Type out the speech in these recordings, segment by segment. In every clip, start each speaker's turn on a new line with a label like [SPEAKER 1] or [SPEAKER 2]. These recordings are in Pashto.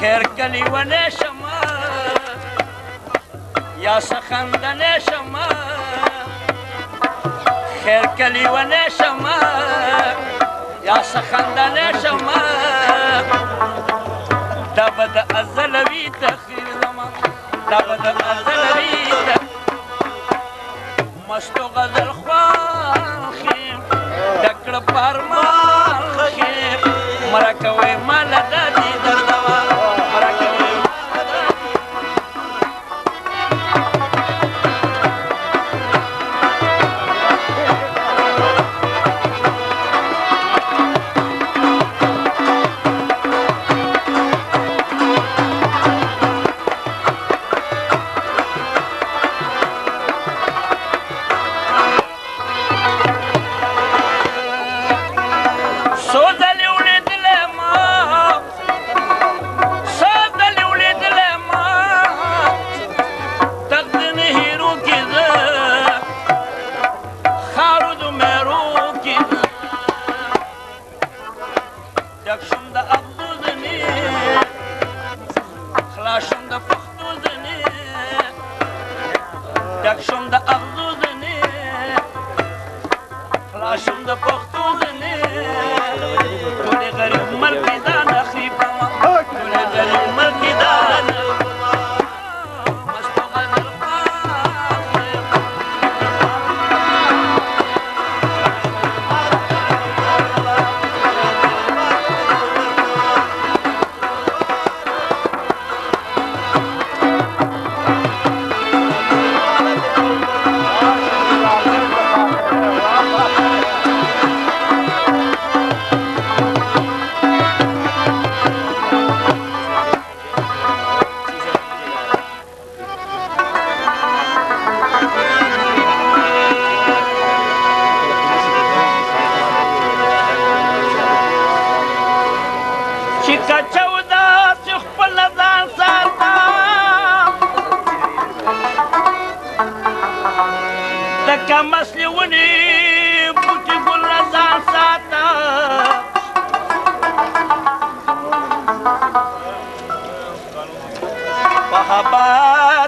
[SPEAKER 1] خیر کلی و نشما یا سخند نشما خیر کلی و نشما یا سخند نشما دبد ازلوی تخیر زمان دبد ازلوی مستو غزل خوان خیم دکڑ پرمان خیم مرکوی مالدد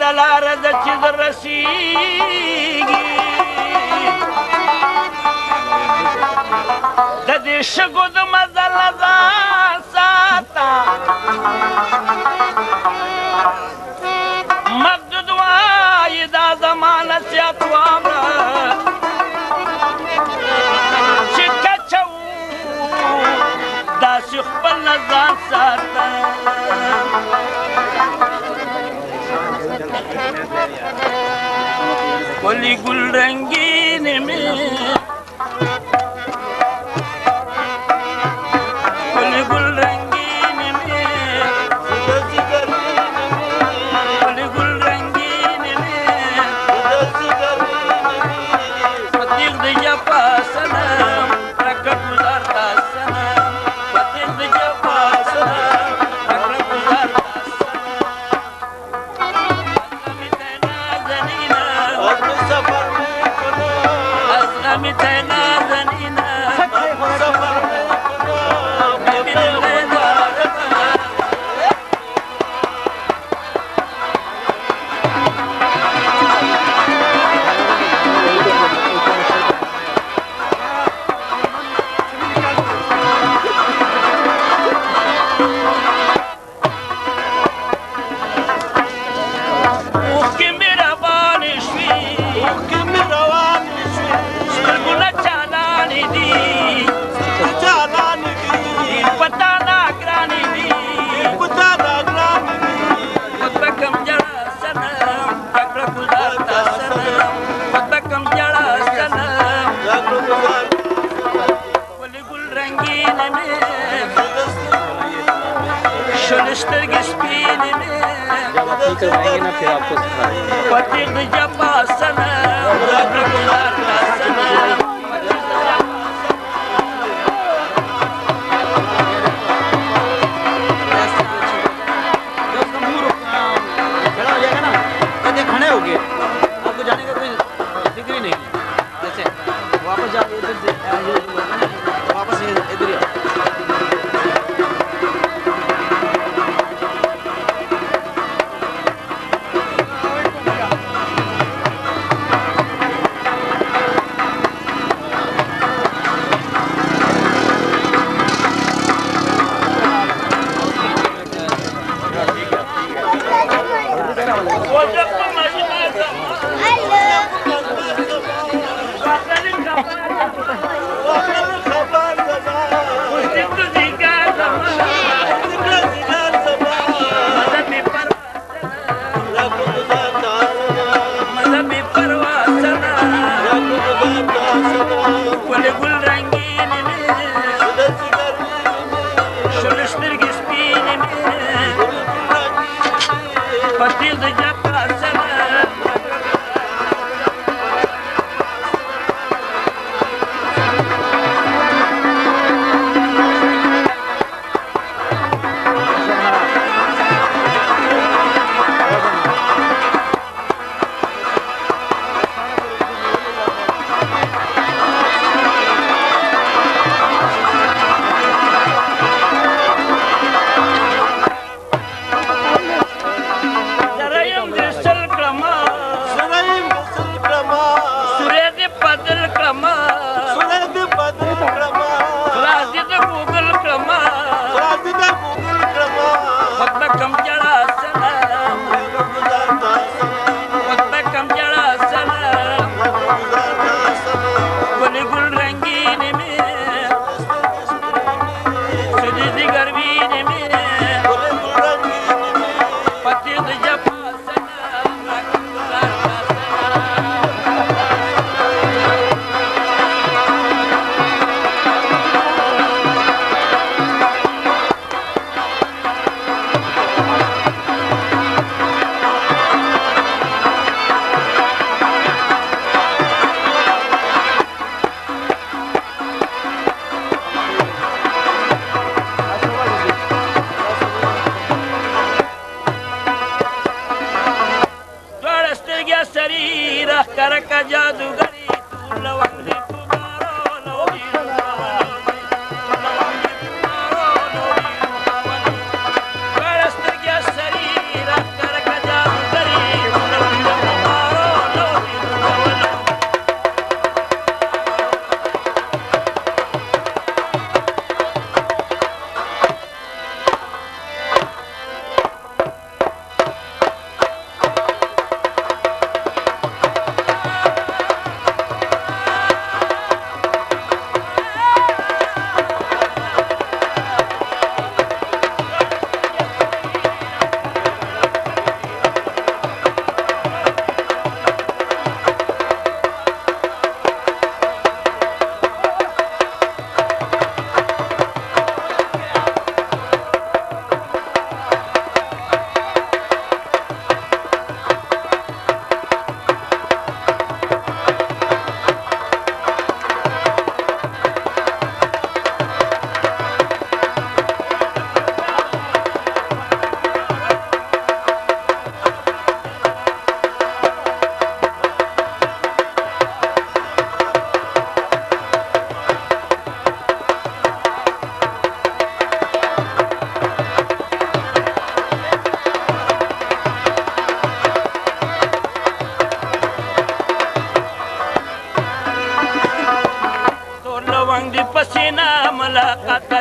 [SPEAKER 1] دلاره د چې رسیږي د دې شګو د مزل ځان ساته مدد وای دا زمانه سیات وامره داسې خپل ځان ساته Kolli gulrengi nimi जपासनासन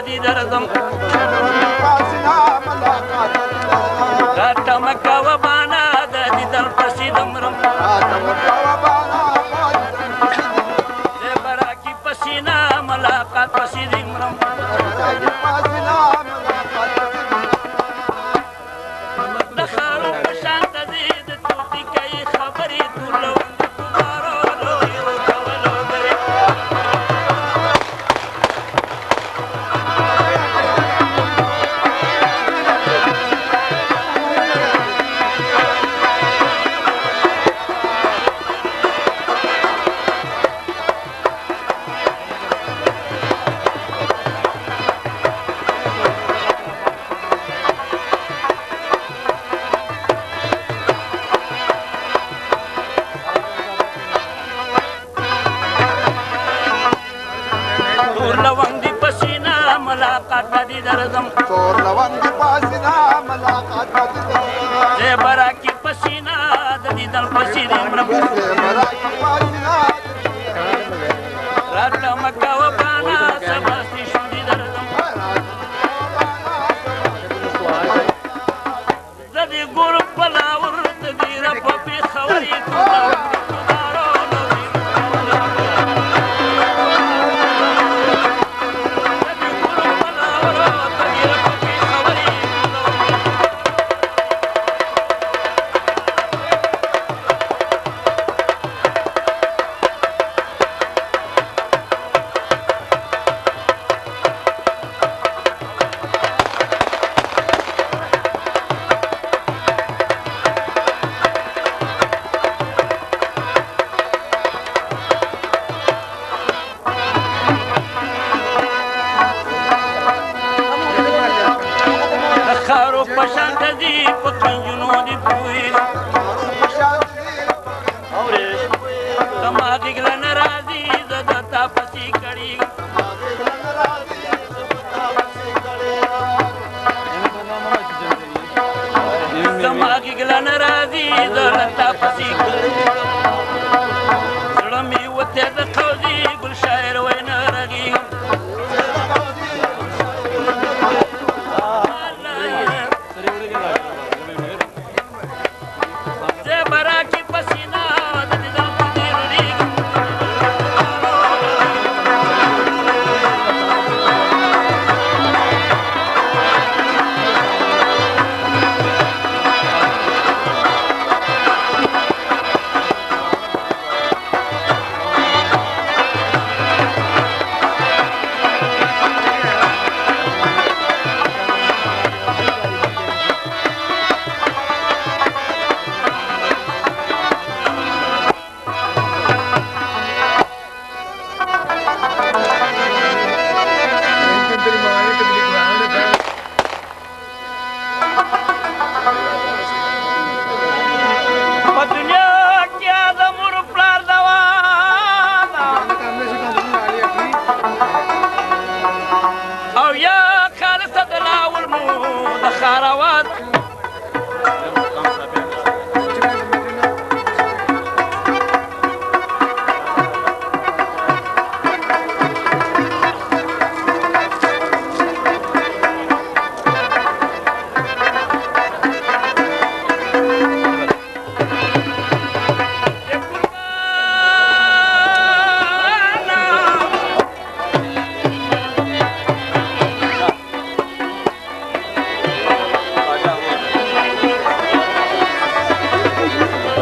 [SPEAKER 1] دی درزم راته مکه و بانا د دې در پسې دمرم راته مکه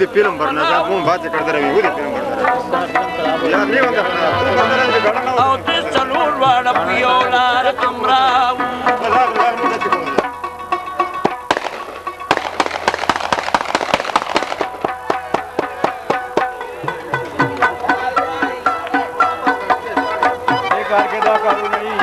[SPEAKER 1] उदी फिल्म भरना था वो बात करते रहे उदी फिल्म भरना यार नहीं बंदा करना और ते चलूर वाड़ा पियोला रकमरा करके दा करूं नहीं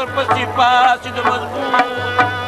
[SPEAKER 1] korpus dipas itu mazmur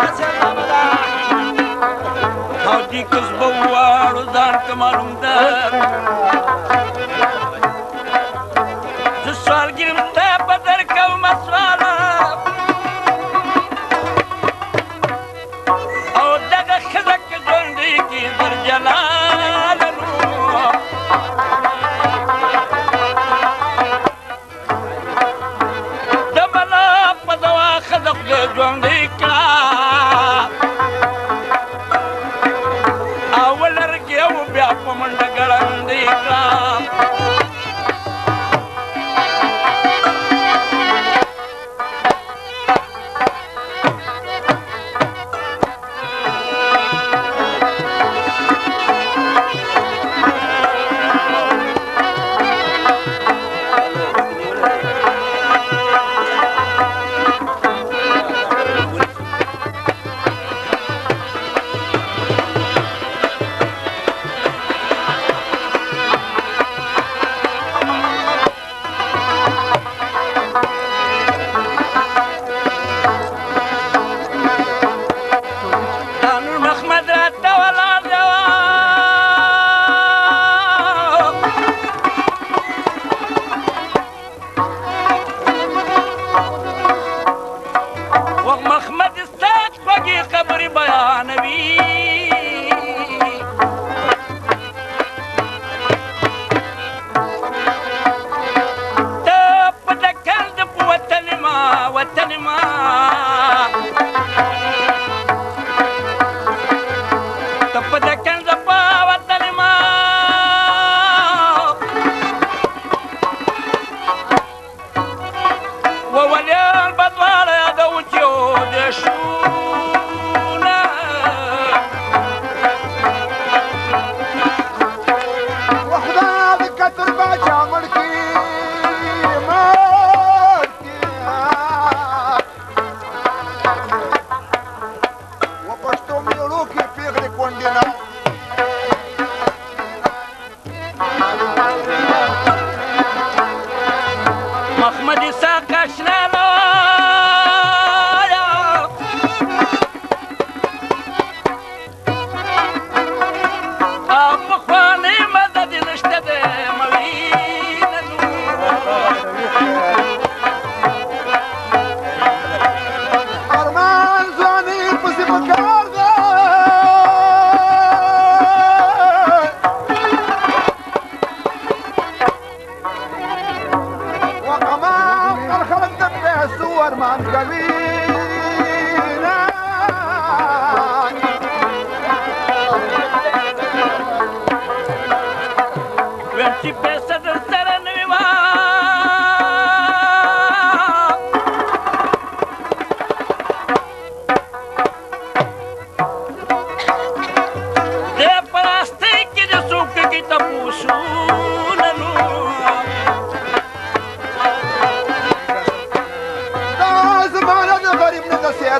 [SPEAKER 1] او دې کس بوار دار کمالوم دار زه سوال ګرم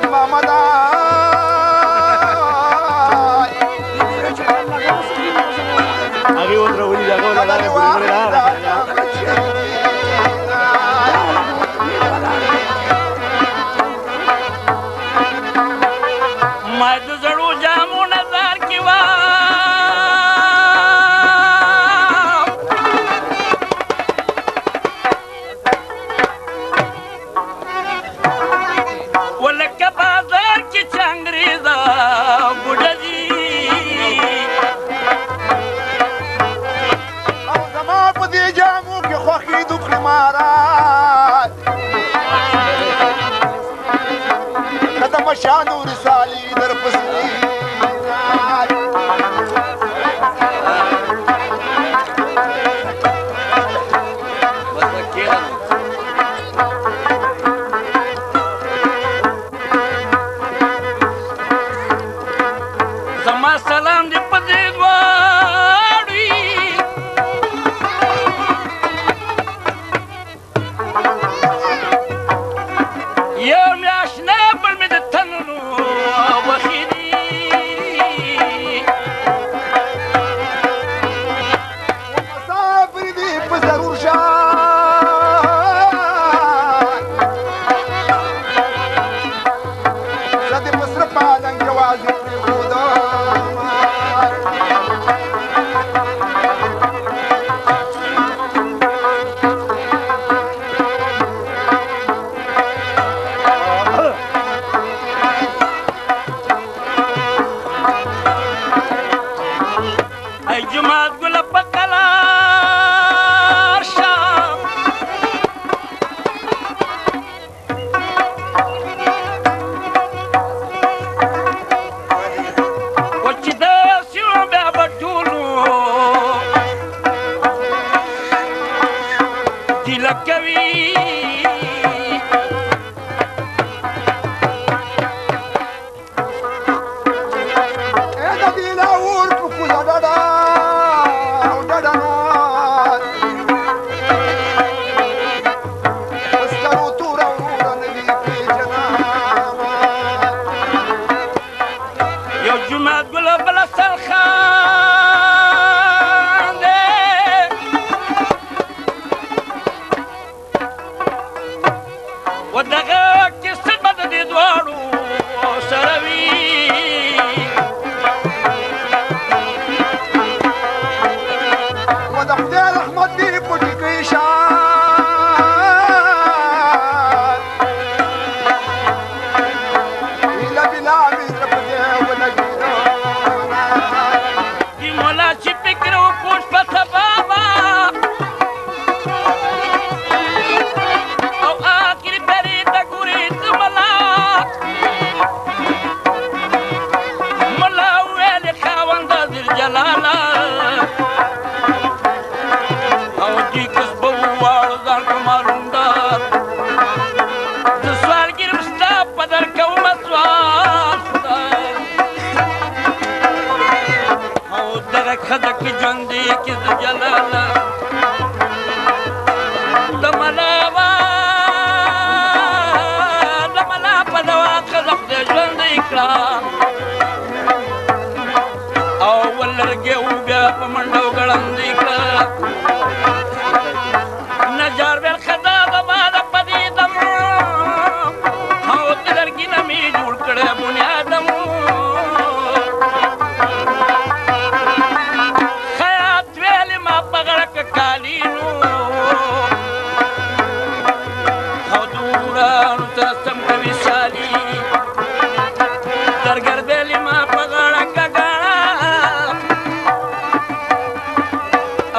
[SPEAKER 1] Mamada.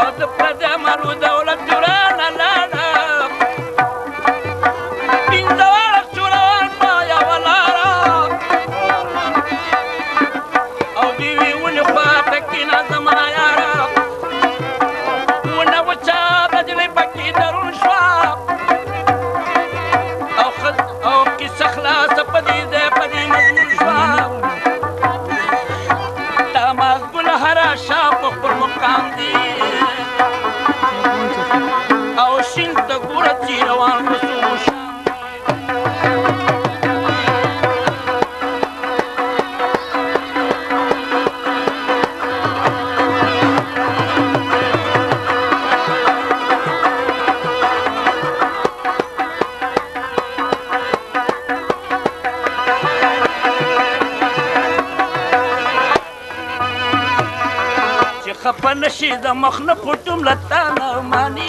[SPEAKER 1] او د پردې مالو دولت خپه نشي د مخ نه پټوم لتا نه مانی